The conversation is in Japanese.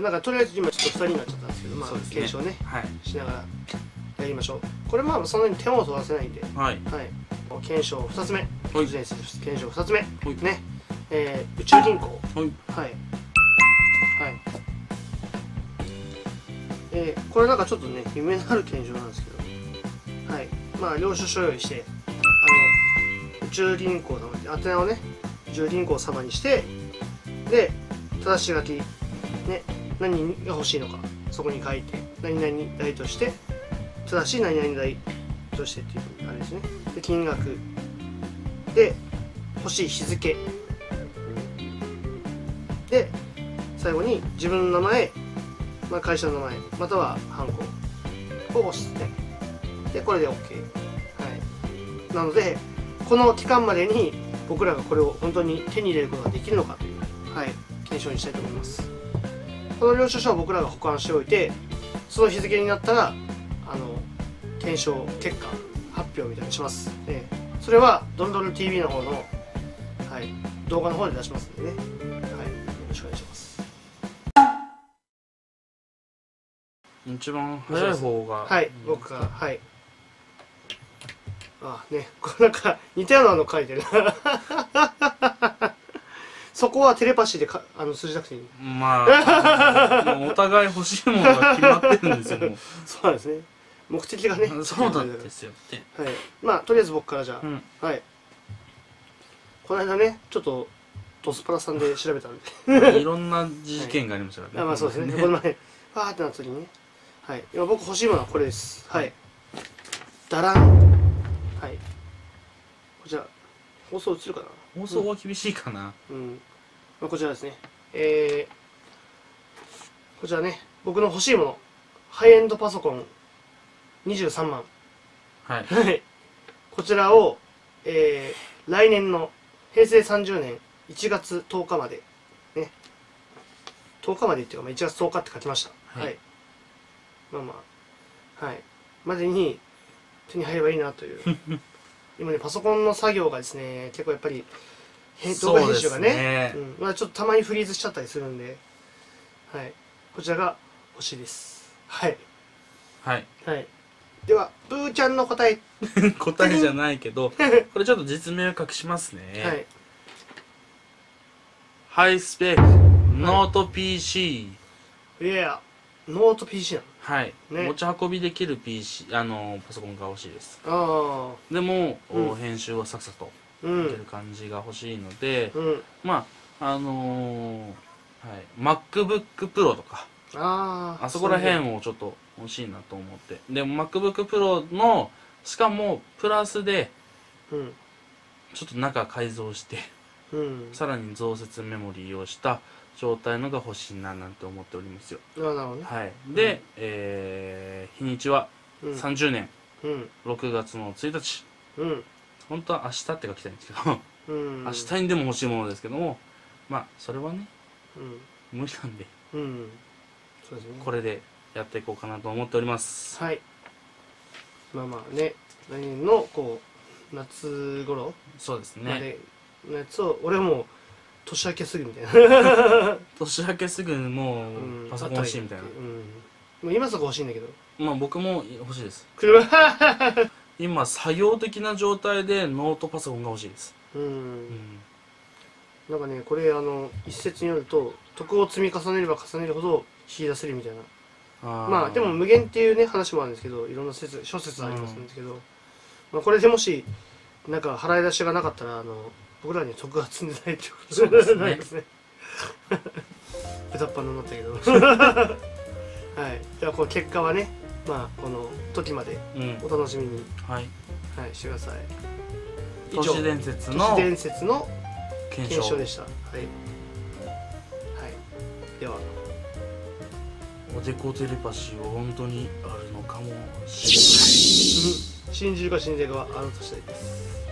なんかとりあえず今ちょっと2人になっちゃったんですけどまあね。検証ねはい。しながらやりましょう。これまあそんなに手間を取らせないんではい。はい。検証2つ目。検証2つ目。い。ね。えー宇宙銀行。はい。はい。はい。えーこれなんかちょっとね夢のある検証なんですけど。はい。まあ領収書用意してあの宇宙銀行様って宛名をね宇宙銀行様にしてで正し書きね何が欲しいのかそこに書いて何々代として正し何々代としてっていうあれですね。で金額。で欲しい日付。で最後に自分の名前、まあ、会社の名前またはハンコを押して。でこれで OK、はい、なのでこの期間までに僕らがこれを本当に手に入れることができるのかという、はい、検証にしたいと思います。この領収書は僕らが保管しておいてその日付になったらあの検証結果発表みたいにします、ええそれはドンドル TV の方の、はい、動画の方で出しますんでね、はい、よろしくお願いします一番早い方がはい、僕が、はい。あね、これなんか似たようなの書いてる。そこはテレパシーでかあの通じなくていい。まあ お互い欲しいものが決まってるんですよそうなんですね。目的がね。そうなんですよってはい。まあ、とりあえず僕からじゃあ、うんはい。この間ね、ちょっと、ドスパラさんで調べたんで。いろんな事件がありましたから あまあそうですね。この前、わーってなった時にね。はい。今僕欲しいものはこれです。はい。ダラン。はい。こちら、放送映るかな？放送は厳しいかな、うん。まあ、こちらですね。えー、こちらね、僕の欲しいもの。ハイエンドパソコン23万。はいはい。こちらを、えー、来年の平成30年1月10日まで、ね。10日までっていうか、まあ、1月10日って書きました。はいまあまあ、はい。までに手に入ればいいなという。今ね、パソコンの作業がですね、結構やっぱり、へ動画編集がね、ねうん、まあちょっとたまにフリーズしちゃったりするんで、はい。こちらが欲しいです。はい。はいはい。では、ブーちゃんの答え。答えじゃないけどこれちょっと実名を隠しますね、はい。ハイスペックノート PC いや、ノート PC なはい、ね持ち運びできる PC あのパソコンが欲しいですの。でも、おうん編集はサクサクとああ。ういけるん。感じが欲しいので、うん。まああのーはい、MacBook Pro とかああ。あそこら辺をちょっと欲しいなと思ってで MacBook Pro のしかもプラスでうん。ちょっと中改造してうん。さらに増設メモリーをした状態のが欲しいななんて思っておりますよなるほどね。はいで、えー日にちはうん。30年うん。6月の1日うん。本当は明日って書きたいんですけどうん。明日にでも欲しいものですけどもまあそれはねうん。無理なんでうん。そうですね。これでやっていこうかなと思っておりますはい。まあまあね、来年の、こう、夏頃そうですねまでのやつを、俺はもう、年明けすぐみたいな。年明けすぐもうんうパソコン欲しいみたいな、うん。もう今すぐ欲しいんだけど。まあ僕も欲しいです車 今作業的な状態でノートパソコンが欲しいです、う。うんん、なんかね、これ、あの、一説によると、徳を積み重ねれば重ねるほど引き出せるみたいな。まあ、でも無限っていうね、話もあるんですけど、いろんな説、諸説ありますんですけど、まあ、これでもし、なんか払い出しがなかったら、あの、僕らには徳が積んでないってことそうですなりますね。ベタっぱになったけど。はい。では、この結果はね、まあ、この時までうんお楽しみに、はいはい、してください。以都上市伝説都市の伝説の検証でした。はい。はい。では、おでこテレパシーは本当にあるのかもしれない信じるか信じないかはあなた次第です。